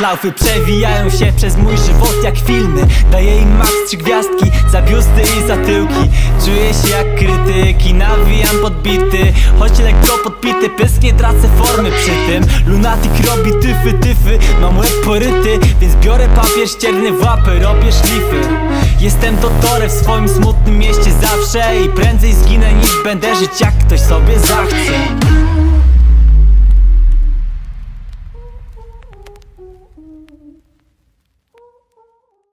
Szlaufy przewijają się przez mój żywot jak filmy. Daję im max trzy gwiazdki za biusty i za tyłki. Czuję się jak krytyki, nawijam podbity. Choć lekko podpity, pysk nie tracę formy przy tym. Lunatik robi tyfy, tyfy, mam łeb poryty Więc biorę papier ścierny w łapę, robię szlify. Jestem Totore w swoim smutnym mieście zawsze I prędzej zginę niż będę żyć jak ktoś sobie zachce.